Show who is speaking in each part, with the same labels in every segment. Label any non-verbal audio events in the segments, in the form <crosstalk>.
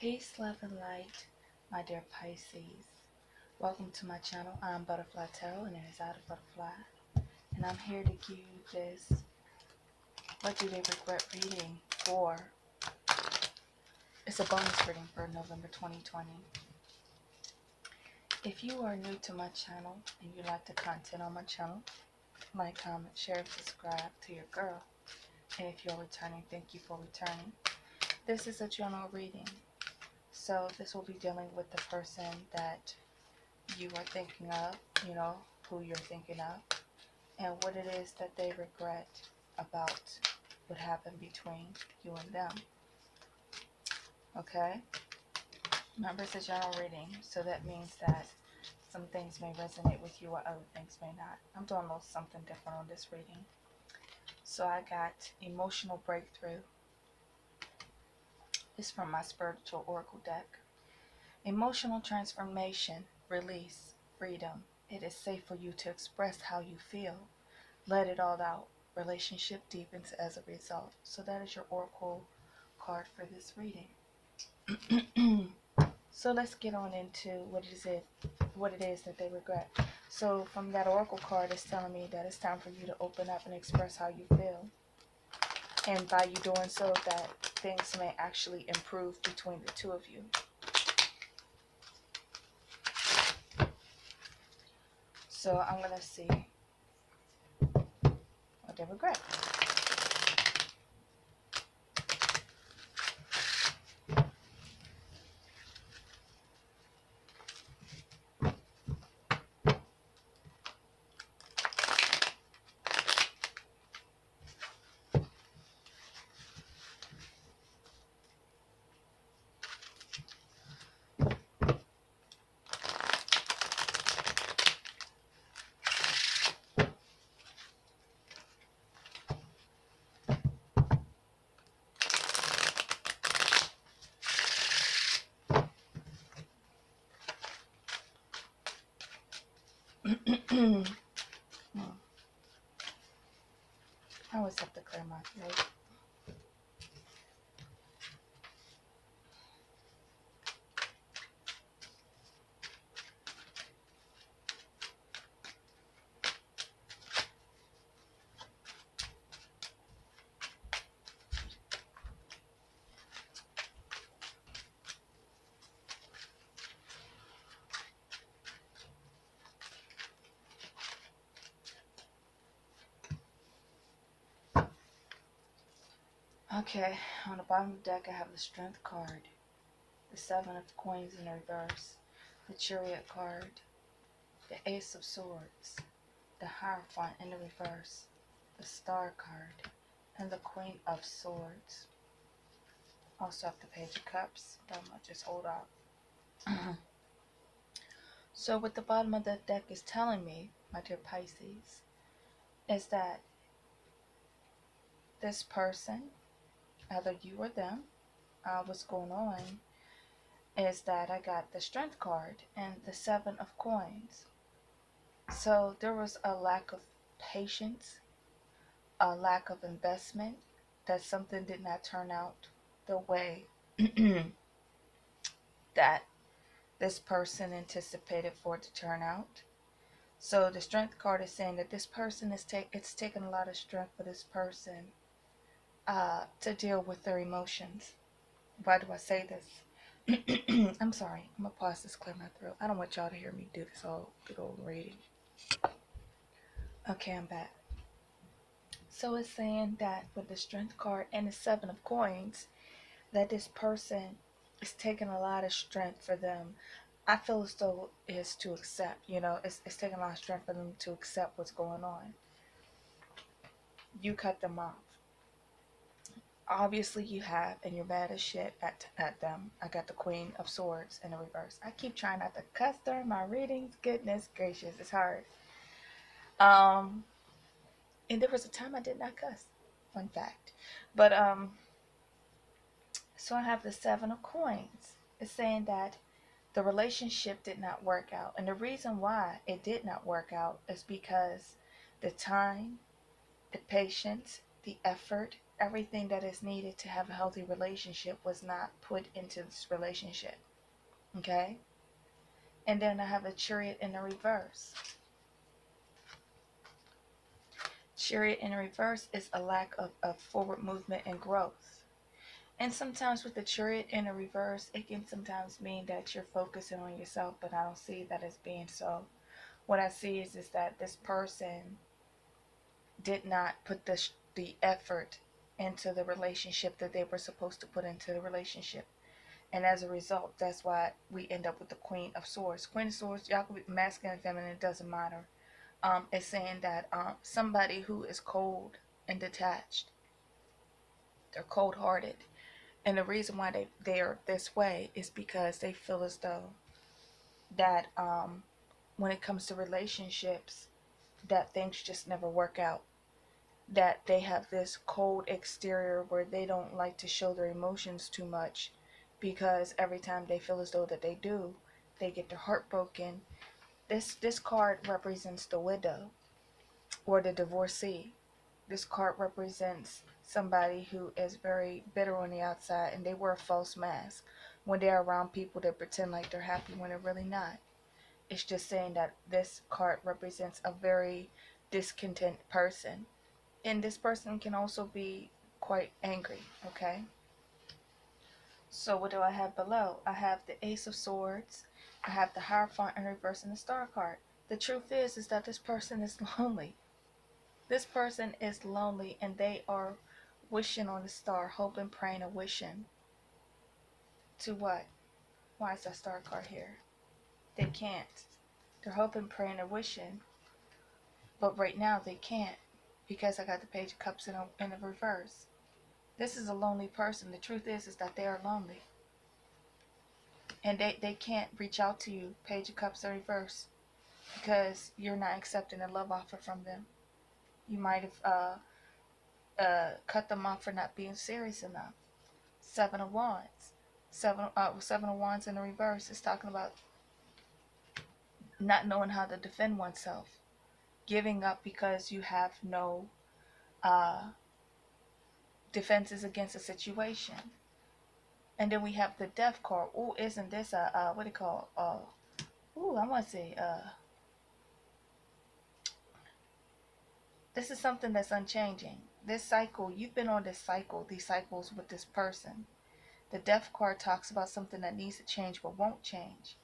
Speaker 1: Peace, love, and light, my dear Pisces. Welcome to my channel. I'm Butterfly Tarot, and it is out of Butterfly. And I'm here to give you this What Do They Regret Reading for. It's a bonus reading for November 2020. If you are new to my channel and you like the content on my channel, like, comment, share, and subscribe to your girl. And if you're returning, thank you for returning. This is a general reading. So this will be dealing with the person that you are thinking of, you know, who you're thinking of, and what it is that they regret about what happened between you and them. Okay? Remember, it's a general reading, so that means that some things may resonate with you while other things may not. I'm doing a little something different on this reading. So I got emotional breakthrough. It's from my spiritual oracle deck. Emotional transformation, release, freedom. It is safe for you to express how you feel. Let it all out. Relationship deepens as a result. So that is your oracle card for this reading. <clears throat> so let's get on into what is it what it is that they regret. So from that oracle card, it's telling me that it's time for you to open up and express how you feel. And by you doing so, that things may actually improve between the two of you. So I'm going to see oh, what they regret. Mm. Hmm. I always have to clear my throat. Okay, on the bottom of the deck I have the Strength card, the Seven of Coins in reverse, the Chariot card, the Ace of Swords, the Hierophant in the reverse, the Star card, and the Queen of Swords. Also have the Page of Cups, that might just hold out. <clears throat> so what the bottom of the deck is telling me, my dear Pisces, is that this person either you or them, uh, what's going on is that I got the strength card and the seven of coins. So there was a lack of patience, a lack of investment, that something did not turn out the way <clears throat> that this person anticipated for it to turn out. So the strength card is saying that this person is take it's taken a lot of strength for this person uh, to deal with their emotions. Why do I say this? <clears throat> I'm sorry. I'm gonna pause this, clear my throat. I don't want y'all to hear me do this whole big old reading. Okay, I'm back. So it's saying that with the strength card and the seven of coins, that this person is taking a lot of strength for them. I feel as though it's to accept, you know, it's, it's taking a lot of strength for them to accept what's going on. You cut them off obviously you have and you're mad as shit at, at them. I got the Queen of Swords in the reverse. I keep trying not to cuss during my readings. Goodness gracious, it's hard. Um, and there was a time I did not cuss. Fun fact. But, um, so I have the Seven of Coins. It's saying that the relationship did not work out. And the reason why it did not work out is because the time, the patience, the effort, everything that is needed to have a healthy relationship was not put into this relationship. Okay? And then I have a chariot in the reverse. Chariot in reverse is a lack of, of forward movement and growth. And sometimes with the chariot in the reverse, it can sometimes mean that you're focusing on yourself, but I don't see that as being so. What I see is, is that this person did not put the, the effort into the relationship that they were supposed to put into the relationship. And as a result, that's why we end up with the Queen of Swords. Queen of Swords, y'all could be masculine, feminine, it doesn't matter. Um, it's saying that um, somebody who is cold and detached, they're cold hearted. And the reason why they, they are this way is because they feel as though that um, when it comes to relationships, that things just never work out. That they have this cold exterior where they don't like to show their emotions too much because every time they feel as though that they do, they get their heart broken. This this card represents the widow or the divorcee. This card represents somebody who is very bitter on the outside and they wear a false mask. When they're around people they pretend like they're happy when they're really not. It's just saying that this card represents a very discontent person. And this person can also be quite angry, okay? So what do I have below? I have the Ace of Swords. I have the Hierophant in reverse and the Star card. The truth is, is that this person is <laughs> lonely. This person is lonely and they are wishing on the star, hoping, praying, and wishing. To what? Why is that star card here? They can't. They're hoping, praying, and wishing. But right now they can't because I got the Page of Cups in, a, in the reverse. This is a lonely person. The truth is, is that they are lonely. And they, they can't reach out to you, Page of Cups in reverse, because you're not accepting a love offer from them. You might have uh, uh, cut them off for not being serious enough. Seven of Wands. Seven, uh, seven of Wands in the reverse is talking about not knowing how to defend oneself. Giving up because you have no uh, defenses against a situation. And then we have the death card. Oh, isn't this a, uh, what do you call, uh, ooh, I want to say, uh, this is something that's unchanging. This cycle, you've been on this cycle, these cycles with this person. The death card talks about something that needs to change but won't change.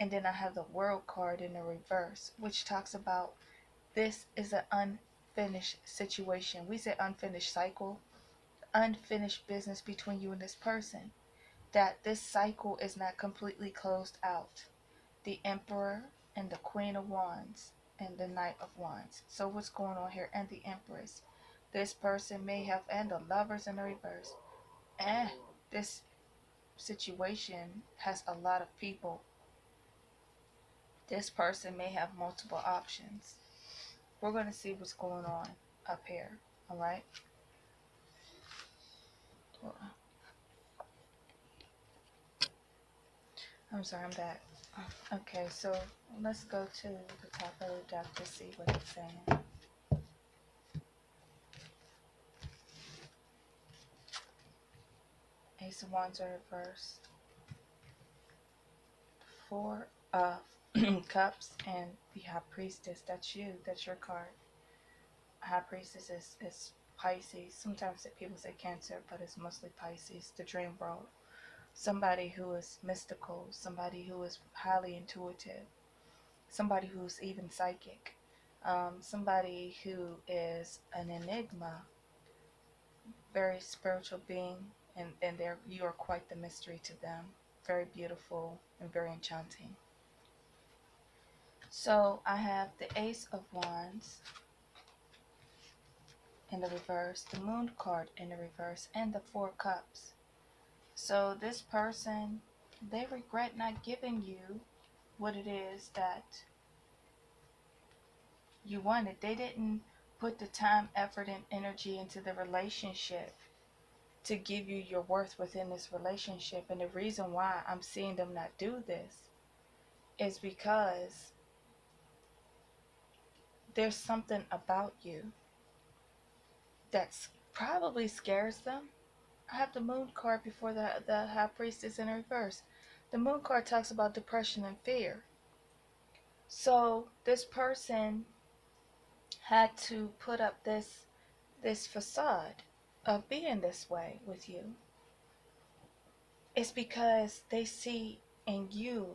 Speaker 1: And then I have the world card in the reverse, which talks about this is an unfinished situation. We say unfinished cycle unfinished business between you and this person. That this cycle is not completely closed out. The Emperor and the Queen of Wands and the Knight of Wands. So what's going on here? And the Empress. This person may have, and the Lovers in the reverse. And this situation has a lot of people. This person may have multiple options. We're going to see what's going on up here. Alright? I'm sorry, I'm back. Okay, so let's go to the top of the deck to see what it's saying. Ace of Wands are reversed. Four of <clears throat> Cups and the High Priestess. That's you. That's your card. High Priestess is, is Pisces. Sometimes people say Cancer, but it's mostly Pisces, the dream world. Somebody who is mystical, somebody who is highly intuitive, somebody who's even psychic, um, somebody who is an enigma, very spiritual being, and, and you are quite the mystery to them. Very beautiful and very enchanting. So I have the Ace of Wands, in the reverse, the moon card in the reverse, and the four cups. So this person, they regret not giving you what it is that you wanted. They didn't put the time, effort, and energy into the relationship to give you your worth within this relationship. And the reason why I'm seeing them not do this is because there's something about you that's probably scares them. I have the moon card before the, the high priestess in reverse. The moon card talks about depression and fear. So this person had to put up this this facade of being this way with you. It's because they see in you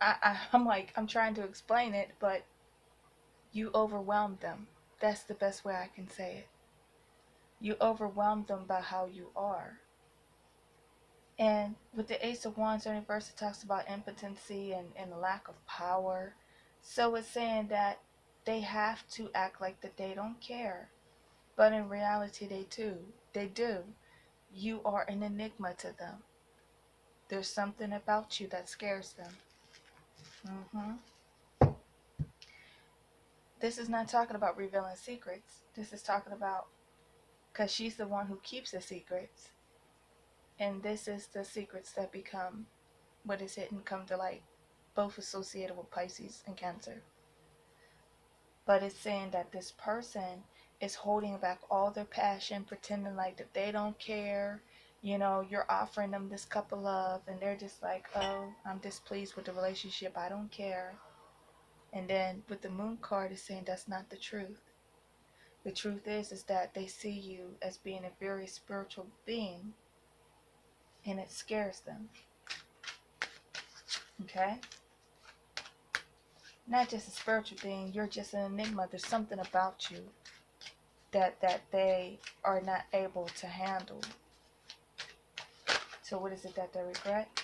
Speaker 1: I, I I'm like I'm trying to explain it, but you overwhelm them. That's the best way I can say it. You overwhelm them by how you are. And with the Ace of Wands in reverse, it talks about impotency and, and lack of power. So it's saying that they have to act like that they don't care. But in reality, they do. They do. You are an enigma to them. There's something about you that scares them. Mm-hmm. This is not talking about revealing secrets. This is talking about because she's the one who keeps the secrets. And this is the secrets that become what is hidden come to light, both associated with Pisces and Cancer. But it's saying that this person is holding back all their passion, pretending like that they don't care. You know, you're offering them this cup of love, and they're just like, oh, I'm displeased with the relationship. I don't care. And then with the moon card, it's saying that's not the truth. The truth is, is that they see you as being a very spiritual being, and it scares them. Okay? Not just a spiritual being, you're just an enigma. There's something about you that that they are not able to handle. So what is it that they regret?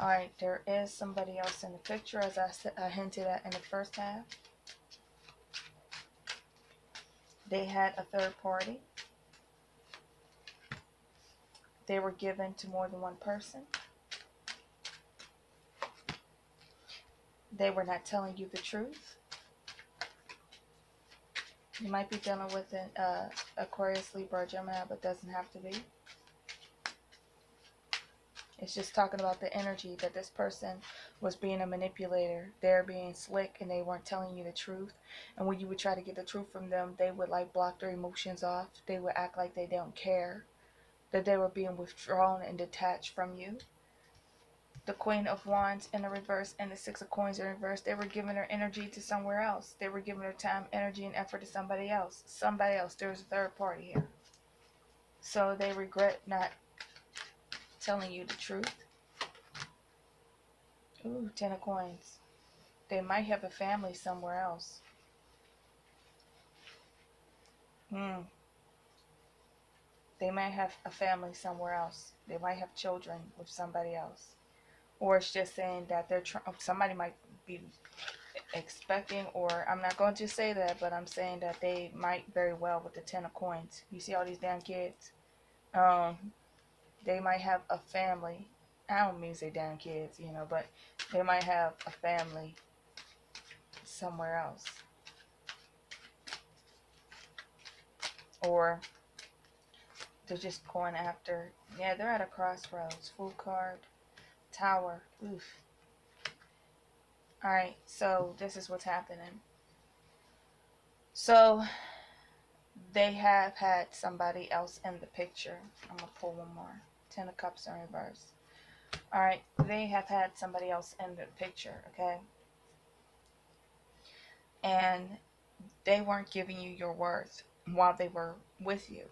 Speaker 1: Alright, there is somebody else in the picture as I, I hinted at in the first half. They had a third party. They were given to more than one person. They were not telling you the truth. You might be dealing with an uh, Aquarius, Libra, Gemini, but doesn't have to be. It's just talking about the energy that this person was being a manipulator. They're being slick and they weren't telling you the truth. And when you would try to get the truth from them, they would like block their emotions off. They would act like they don't care. That they were being withdrawn and detached from you the Queen of Wands in the reverse and the Six of Coins in reverse, they were giving their energy to somewhere else. They were giving their time, energy, and effort to somebody else. Somebody else. There was a third party here. So they regret not telling you the truth. Ooh, Ten of Coins. They might have a family somewhere else. Hmm. They might have a family somewhere else. They might have children with somebody else or it's just saying that they're trying somebody might be expecting or I'm not going to say that but I'm saying that they might very well with the ten of coins you see all these damn kids um they might have a family I don't mean say damn kids you know but they might have a family somewhere else or they're just going after yeah they're at a crossroads fool card tower. Oof. Alright, so this is what's happening. So, they have had somebody else in the picture. I'm going to pull one more. Ten of Cups in reverse. Alright, they have had somebody else in the picture, okay? And they weren't giving you your worth while they were with you.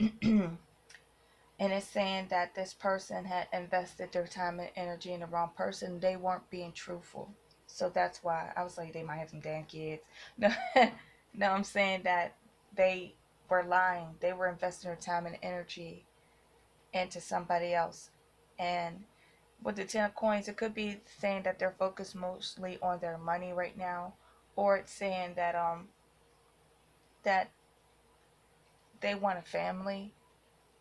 Speaker 1: <clears throat> and it's saying that this person had invested their time and energy in the wrong person. They weren't being truthful. So that's why I was like, they might have some damn kids. No, <laughs> no, I'm saying that they were lying. They were investing their time and energy into somebody else. And with the Ten of Coins, it could be saying that they're focused mostly on their money right now. Or it's saying that, um, that they want a family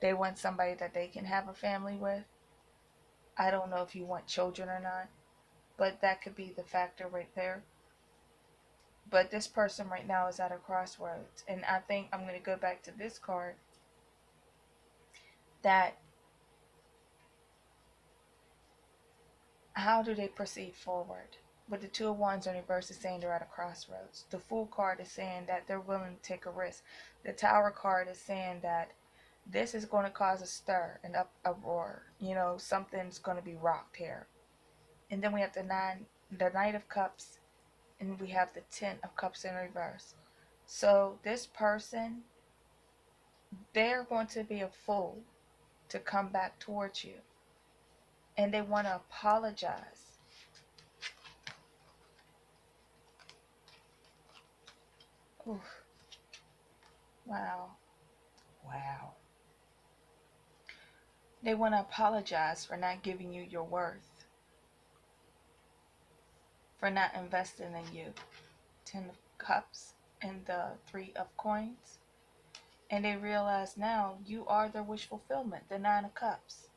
Speaker 1: they want somebody that they can have a family with. I don't know if you want children or not, but that could be the factor right there. But this person right now is at a crossroads, and I think I'm going to go back to this card that how do they proceed forward? But the two of wands in reverse is saying they're at a crossroads. The fool card is saying that they're willing to take a risk. The Tower card is saying that this is going to cause a stir, an up, uproar. You know, something's going to be rocked here. And then we have the nine, the Knight of Cups, and we have the Ten of Cups in reverse. So this person, they're going to be a fool to come back towards you. And they want to apologize. Oof. Wow. Wow. They want to apologize for not giving you your worth, for not investing in you. Ten of Cups and the Three of Coins. And they realize now you are their wish fulfillment, the Nine of Cups.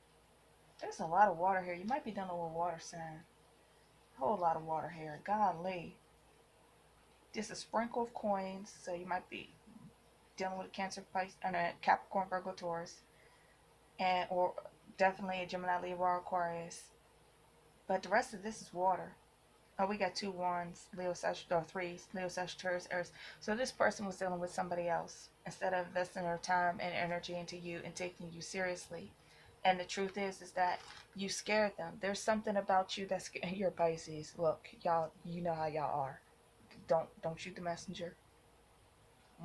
Speaker 1: There's a lot of water here. You might be dealing with water sign. A whole lot of water here. Golly. Just a sprinkle of coins, so you might be dealing with a Cancer, Pisces, and a Capricorn, Virgo, Taurus and or definitely a Gemini, Libra, Aquarius. But the rest of this is water. Oh, we got two wands, Leo, Sagittarius, or three, Leo, Sagittarius, Earth. So this person was dealing with somebody else instead of investing their time and energy into you and taking you seriously. And the truth is, is that you scared them. There's something about you that's <laughs> you're Pisces. Look, y'all, you know how y'all are. Don't don't shoot the messenger.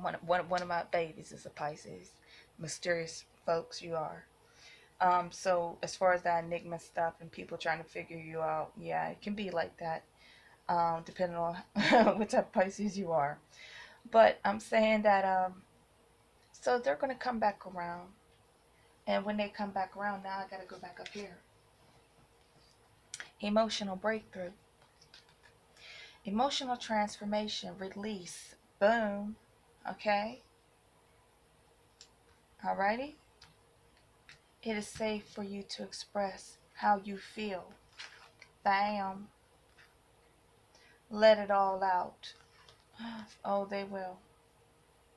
Speaker 1: One one one of my babies is a Pisces. Mysterious folks, you are. Um, so as far as that enigma stuff and people trying to figure you out, yeah, it can be like that, um, depending on <laughs> what type of Pisces you are. But I'm saying that, um, so they're going to come back around. And when they come back around, now I got to go back up here. Emotional breakthrough. Emotional transformation, release, boom, okay? Alrighty? It is safe for you to express how you feel. Bam. Let it all out. <sighs> Oh, they will.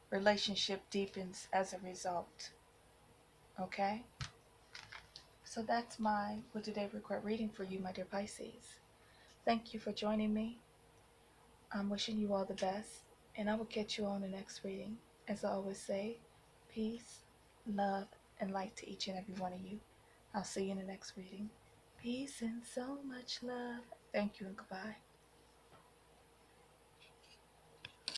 Speaker 1: Relationship deepens as a result. Okay? So that's my What They Regret reading for you, my dear Pisces. Thank you for joining me. I'm wishing you all the best, and I will catch you on the next reading. As I always say, peace, love, and light to each and every one of you. I'll see you in the next reading. Peace and so much love. Thank you and goodbye.